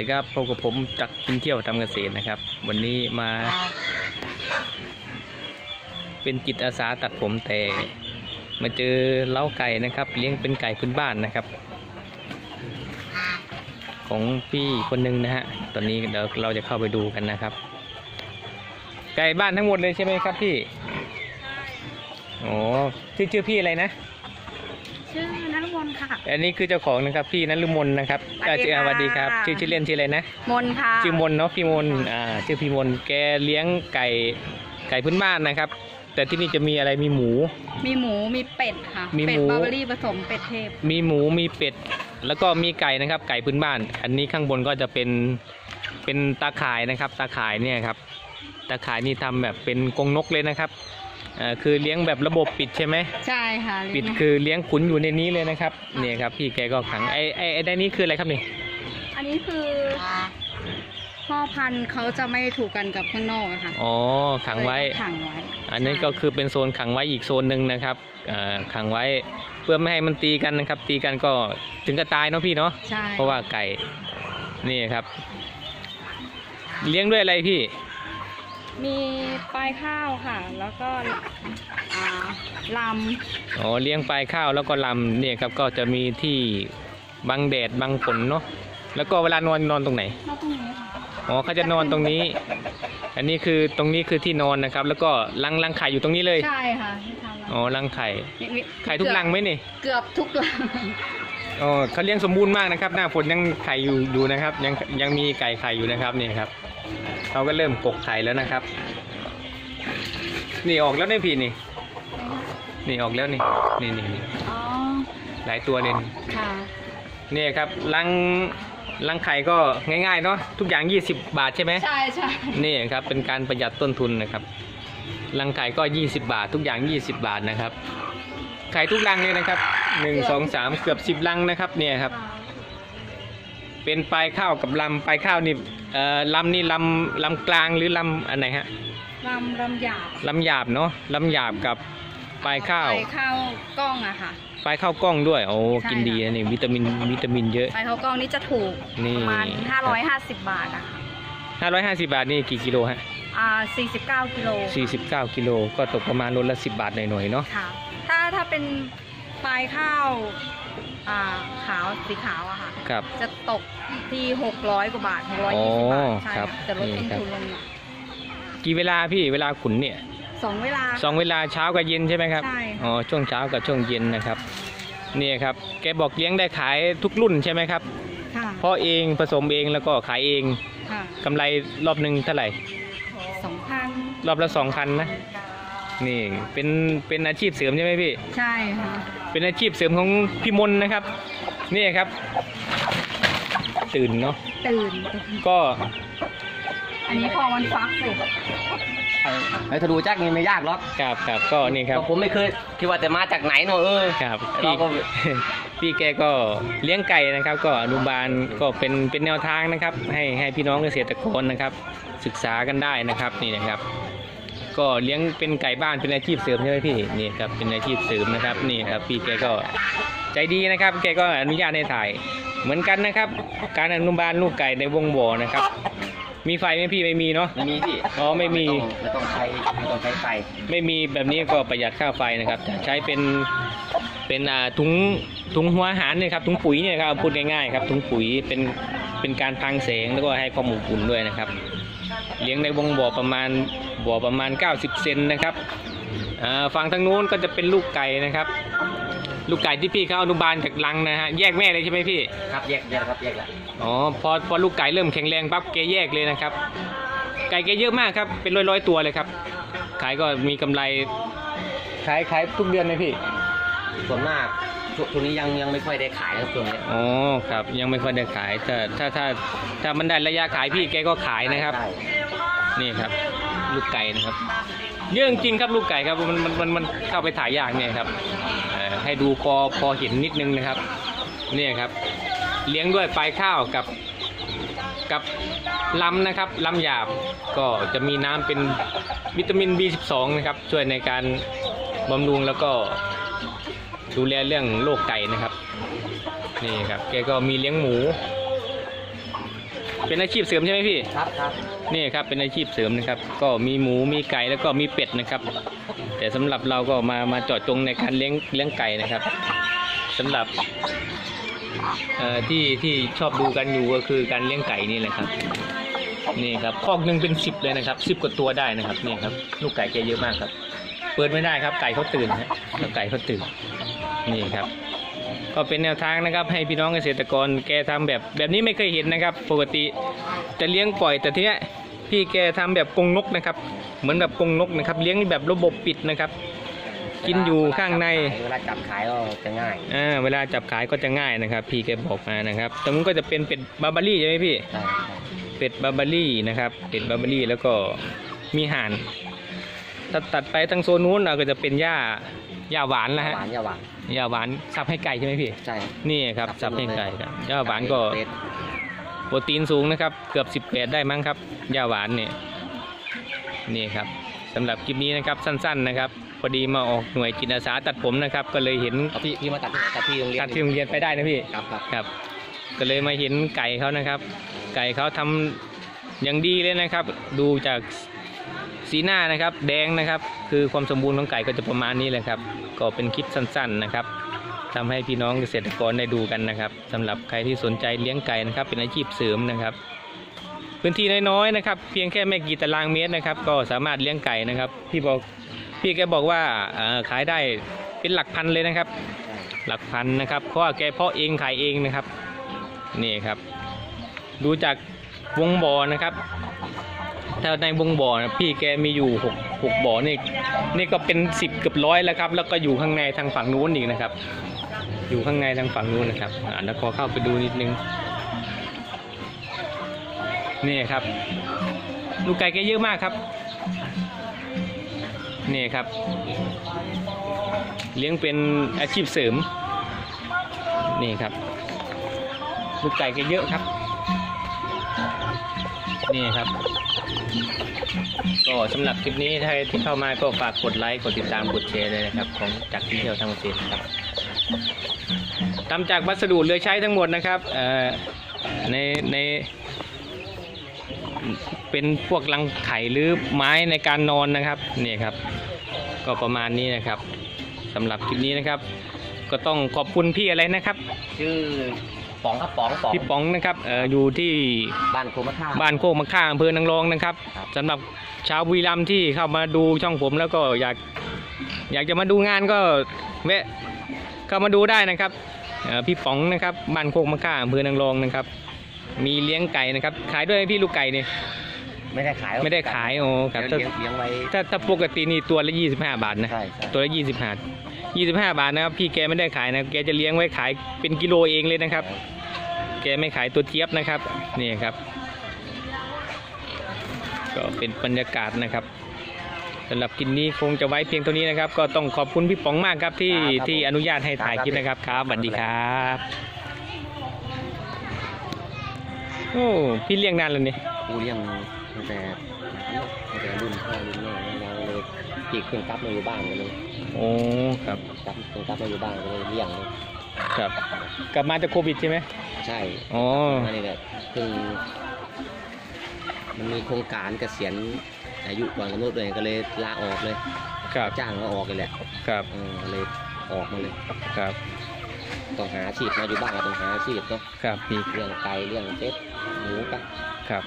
ดีครับพบกับผมจักรกินเที่ยวทำเกษตรนะครับ วันนี้มา เป็นจิตอาสาตัดผมแต่มาเจอเล้าไก่นะครับ เลี้ยงเป็นไก่พื้นบ้านนะครับ ของพี่คนหนึ่งนะฮะตอนนี้เดี๋ยวเราจะเข้าไปดูกันนะครับ ไก่บ้านทั้งหมดเลยใช่ไหมครับพี่โอ้ชื่อชื่อพี่อะไรนะชื่อนรมน ค่ะ อันนี้คือเจ้าของนะครับพี่นฤมลนะครับสวัสดีเอ่อชื่อค่ะสวัสดีครับ ชื่อชื่อเล่นชื่ออะไรนะ มนค่ะ ชื่อมนเนาะพี่มนอ่าชื่อพี่มนแกเลี้ยงไก่ไก่พื้นบ้านนะครับ แต่ที่นี่จะมีอะไรมีหมู มีหมูมีเป็ดค่ะ มีเป็หมูดบาร์เบอรี่ผสมเป็ดเทพ มีหมูมีเป็ด แล้วก็มีไก่นะครับ ไก่พื้นบ้าน อันนี้ข้างบนก็จะเป็นเป็นตาข่ายนะครับ ตาข่ายเนี่ยครับ ตาข่ายนี่ทำแบบเป็นกรงนกเลยนะครับ อ่าคือเลี้ยงแบบระบบปิดใช่ไหมใช่ค่ะปิดคือเลี้ยงขุนอยู่ในนี้เลยนะครับเนี่ยครับพี่แกก็ขังไอ้ไอ้ไอ้ด้านนี้คืออะไรครับนี่อันนี้คือพ่อพันธุ์เขาจะไม่ถูกกันกับข้างนอกอะค่ะอ๋อขังไว้เลยต้องขังไว้ อันนี้ก็คือเป็นโซนขังไว้อีกโซนหนึ่งนะครับอ่าขังไว้เพื่อไม่ให้มันตีกันนะครับ ตีกันก็ถึงกับตายเนาะพี่เนาะใช่เพราะว่าไก่นี่ครับ เลี้ยงด้วยอะไรพี่ มีปลายข้าวค่ะ แล้วก็อ่าลอ๋อเลี้ยงปลายข้าวแล้วก็ลำเนี่ยครับก็จะมีที่บังแดดบังฝนเนาะแล้วก็เวลานอนนอนตรงไหนำแล้วตรงนี้ค่ะอ๋อเขาจะนอนตรงนี้ อันนี้คือตรงนี้คือที่นอนนะครับ แล้วก็รังรังไข่อยู่ตรงนี้เลยใช่ค่ะที่ทำอ๋อรังไข่มีมีไข่ทุกรังไหมนี่เกือบทุกรังอ๋อเขาเลี้ยงสมบูรณ์มากนะครับ หน้าฝนยังไข่อยู่อยู่นะครับ ยังยังมีไก่ไข่อยู่นะครับนี่ครับ เขาก็เริ่มกกไข่แล้วนะครับ นี่ออกแล้วนี่พี่นี่ นี่ออกแล้วนี่นี่นี่นี่อ๋อ หลายตัวเลยนี่ค่ะ นี่ครับรังรังไข่ก็ง่ายๆเนาะทุกอย่าง 20 บาทใช่ไหม ใช่ใช่นี่ครับเป็นการประหยัดต้นทุนนะครับ รังไข่ก็ 20 บาท ทุกอย่าง 20 บาทนะครับ ไข่ทุกรังเลยนะครับหนึ่งสองสามเกือบสิบรังนะครับเนี่ยครับ เป็นปลายข้าวกับลำปลายข้าวนี่เอ่อลำนี่ลำลำกลางหรือลำอันไหนฮะลำลำหยาบลำหยาบเนาะลำหยาบกับปลายข้าวไปข้าวกล้องอะค่ะ ปลายข้าวกล้องด้วยโอ้ใช่กินดีนะนี่วิตามินวิตามินเยอะไปข้าวกล้องนี่จะถูกนี่ ประมาณ 550 บาทอะค่ะ550 บาทนี่กี่กิโลฮะอ่า49กิโล49กิโลก็ตกประมาณโลละ 10 บาทหน่อยๆเนาะค่ะ ถ้าถ้าเป็นปลายข้าวอ่าขาวสีขาวอะค่ะ ครับจะตกที่600กว่าบาท620อ๋อบาทใช่ครับค่ะจะลดนี่ต้นครับทุนลงหน่อยกี่เวลาพี่เวลาขุนเนี่ยสองเวลาสองเวลาเช้ากับเย็นใช่ไหมครับใช่ค่ะอ๋อช่วงเช้ากับช่วงเย็นนะครับเนี่ยครับ แกบอกเลี้ยงได้ขายทุกรุ่นใช่ไหมครับค่ะเพาะเองผสมเองแล้วก็ขายเองค่ะกำไรรอบหนึ่งเท่าไหร่สองพันรอบละสองพันนะนี่เป็นเป็นอาชีพเสริมใช่ไหมพี่ ใช่ค่ะเป็นอาชีพเสริมของพี่มนนะครับ นี่ครับ ตื่นเนาะตื่น ก็อันนี้พอมันฟักอยู่ไอ้ถ้าดูจักนี่ไม่ยากหรอกครับครับก็นี่ครับก็ผมไม่เคยคิดว่าจะมาจากไหนเนอะเออครับเราพี่ก็พี่แกก็เลี้ยงไก่นะครับ ก็อนุบาลก็เป็นเป็นแนวทางนะครับ ให้ให้พี่น้องเกษตรกรนะครับ ศึกษากันได้นะครับนี่นะครับ ก็เลี้ยงเป็นไก่บ้านเป็นอาชีพเสริมใช่ไหมพี่นี่ครับเป็นอาชีพเสริมนะครับ นี่ครับพี่แกก็ใจดีนะครับ แกก็อนุญาตให้ถ่าย เหมือนกันนะครับ การอนุบาลลูกไก่ในวงบ่อนะครับ มีไฟไหมพี่ไม่มีเนาะ ไม่มีพี่อ๋อไม่มี ไม่ต้องใช้ไม่ต้องใช้ไฟไม่มีแบบนี้ก็ประหยัดค่าไฟนะครับจะใช้เป็นเป็นอ่าถุงถุงหัวอาหารเนี่ยครับถุงปุ๋ยเนี่ยครับพูดง่ายๆครับถุงปุ๋ยเป็นเป็นการพังแสงแล้วก็ให้ความอบอุ่นด้วยนะครับ เลี้ยงในวงบ่อประมาณบ่อประมาณ 90 เซนนะครับอ่าฝั่งทางนู้นก็จะเป็นลูกไก่นะครับ ลูกไก่ที่พี่เขาอนุบาลจากรังนะฮะแยกแม่เลยใช่ไหมพี่ ครับแยกแยกครับแยกแล้วอ๋อพอพอลูกไก่เริ่มแข็งแรงปั๊บแกแยกเลยนะครับ ไก่แกเยอะมากครับเป็นร้อยร้อยๆตัวเลยครับ ขายก็มีกำไรขายขายทุกเดือนไหมพี่ส่วนมากช่วงช่วงนี้ยังยังไม่ค่อยได้ขายนะครับช่วงนี้อ๋อครับยังไม่ค่อยได้ขายถ้าถ้าถ้าถ้ามันได้ระยะขายพี่แกก็ขายนะครับ ได้นี่ครับ ลูกไก่นะครับ เยอะจริงครับลูกไก่ครับมันมันมันมันเข้าไปถ่ายยากเนี่ยครับให้ดูพอพอเห็นนิดนึงนะครับ เนี่ยครับ เลี้ยงด้วยปลายข้าวกับกับลำนะครับลำหยาบก็จะมีน้ำเป็นวิตามิน B12 นะครับ ช่วยในการบำรุงแล้วก็ดูแลเรื่องโรคไก่นะครับ นี่ครับแกก็มีเลี้ยงหมู เป็นอาชีพเสริมใช่ไหมพี่ ครับครับนี่ครับเป็นอาชีพเสริมนะครับ ก็มีหมูมีไก่แล้วก็มีเป็ดนะครับ แต่สำหรับเราก็มามาเจาะจงในการเลี้ยงเลี้ยงไก่นะครับสำหรับเอ่อที่ที่ชอบดูกันอยู่ก็คือการเลี้ยงไก่นี่แหละครับนี่ครับคอกหนึ่งเป็นสิบเลยนะครับสิบกว่าตัวได้นะครับนี่ครับ ลูกไก่แกเยอะมากครับ เปิดไม่ได้ครับไก่เขาตื่นฮะแล้วไก่เขาตื่นนี่ครับ ก็เป็นแนวทางนะครับ ให้พี่น้องเกษตรกรแกทำแบบ แบบนี้ไม่เคยเห็นนะครับ ปกติจะเลี้ยงปล่อยแต่ทีเนี้ยพี่แกทำแบบกรงนกนะครับ เหมือนแบบกรงนกนะครับ เลี้ยงแบบระบบปิดนะครับ กินอยู่ข้างในเวลาจับขายก็จะง่ายอ่าเวลาจับขายก็จะง่ายนะครับ พี่แกบอกมานะครับตรงนู้นก็จะเป็นเป็ดบาร์บารี่ใช่ไหมพี่ใช่เป็ดบาร์บารี่นะครับเป็ดบาร์บารี่แล้วก็มีห่านตัดตัดไปทางโซนนู้นเราก็จะเป็นหญ้า หญ้าหวานนะฮะหวานหญ้าหวานหญ้าหวานสับให้ไก่ใช่ไหมพี่ใช่นี่ครับสับให้ไก่ครับหญ้าหวานก็เป็ดโปรตีนสูงนะครับ เกือบ 18 ได้มั้งครับหญ้าหวานเนี่ยนี่ครับสำหรับคลิปนี้นะครับสั้น ๆนะครับพอดีมาออกหน่วยจิตอาสาตัดผมนะครับ ก็เลยเห็นเอาพี่พี่มาตัดที่ไหนตัดที่โรงเรียนตัดที่โรงเรียนไปได้นะพี่ครับครับครับก็เลยมาเห็นไก่เขานะครับ ไก่เขาทำอย่างดีเลยนะครับ ดูจาก สีหน้านะครับแดงนะครับ คือความสมบูรณ์ของไก่ก็จะประมาณนี้แหละครับ ก็เป็นคลิปสั้นๆนะครับทำให้พี่น้องเกษตรกรได้ดูกันนะครับสำหรับใครที่สนใจเลี้ยงไก่นะครับ เป็นอาชีพเสริมนะครับ พื้นที่น้อยๆนะครับ เพียงแค่ไม่กี่ตารางเมตรนะครับ ก็สามารถเลี้ยงไก่นะครับ พี่บอกพี่แกบอกว่าขายได้เป็นหลักพันเลยนะครับ หลักพันนะครับเพราะว่าแกเพาะเองขายเองนะครับนี่ครับ ดูจากวงบ่อนะครับ ถ้าในวงบ่อนะพี่แกมีอยู่หกหกบ่อนี่นี่ก็เป็นสิบเกือบร้อยแล้วครับ แล้วก็อยู่ข้างในทางฝั่งนู้นอีกนะครับ อยู่ข้างในทางฝั่งนู้นนะครับอ่าแล้วขอเข้าไปดูนิดนึงนี่ครับ ลูกไก่แกเยอะมากครับ นี่ครับ เลี้ยงเป็นอาชีพเสริม นี่ครับ ลูกไก่แกเยอะครับ นี่ครับ ก็สำหรับคลิปนี้ถ้าที่เข้ามาก็ฝากกดไลค์กดติดตามกดแชร์เลยนะครับ ของจากที่เที่ยวทางเกษตรนะครับทำจากวัสดุเหลือใช้ทั้งหมดนะครับในในเป็นพวกรังไข่หรือไม้ในการนอนนะครับนี่ครับ ก็ประมาณนี้นะครับสำหรับคลิปนี้นะครับ ก็ต้องขอบคุณพี่อะไรนะครับ ชื่อ ป๋องครับป๋องป๋องพี่ป๋องนะครับเอ่ออยู่ที่บ้านโคมะท่า บ้านโคกมะข่าอำเภอนางรองนะครับครับ สำหรับชาวบุรีรัมย์ที่เข้ามาดูช่องผมแล้วก็อยากอยากจะมาดูงานก็แวะเข้ามาดูได้นะครับเอ่อพี่ป๋องนะครับบ้านโคกมะข่าอำเภอนางรองนะครับ มีเลี้ยงไก่นะครับ ขายด้วยไหมพี่ลูกไก่เนี่ยไม่ได้ขายไม่ได้ขายโอ้ครับเลี้ยงเลี้ยงไว้ถ้าถ้าปกตินี่ตัวละ 25 บาทนะ ใช่ใช่ตัวละ 25 25 บาทนะครับพี่แกไม่ได้ขายนะแกจะเลี้ยงไว้ขายเป็นกิโลเองเลยนะครับ แกไม่ขายตัวเทียบนะครับนี่ครับ ก็เป็นบรรยากาศนะครับสำหรับคลิปนี้คงจะไว้เพียงเท่านี้นะครับ ก็ต้องขอบคุณพี่ป๋องมากครับที่ที่อนุญาตให้ถ่ายคลิปนะครับครับสวัสดีครับโอ้พี่เลี้ยงนานแล้วนี่กูเลี้ยงตั้งแต่ตั้งแต่รุ่นพ่อรุ่นแม่ เราเลยจีกเครื่องกลับมาอยู่บ้านเลยโอ้ครับกลับเครื่องกลับมาอยู่บ้านเลยเลี้ยงเลยครับ กลับมาจากโควิดใช่ไหมใช่อ๋อมานี่แหละเพิ่งมันมีโครงการเกษียณอายุก่อนกำหนดเลยก็เลยลาออกเลยครับจ้างก็ออกเลยแหละครับเออเลยออกมาเลยครับต้องหาอาชีพมาอยู่บ้านก็ต้องหาอาชีพเนาะครับพี่เรื่องไก่เรื่องเป็ดหมูปะครับ